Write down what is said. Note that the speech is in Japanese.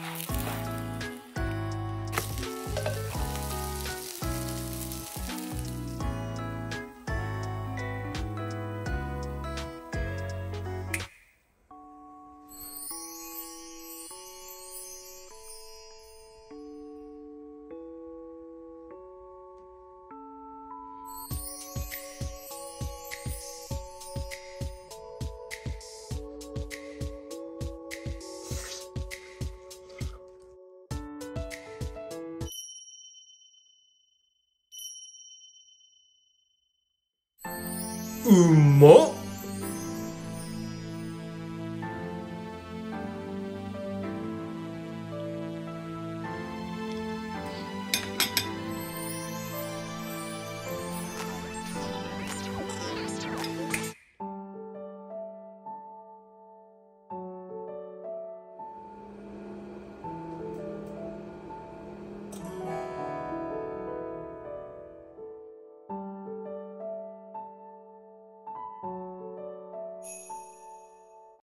Bye. うまっ。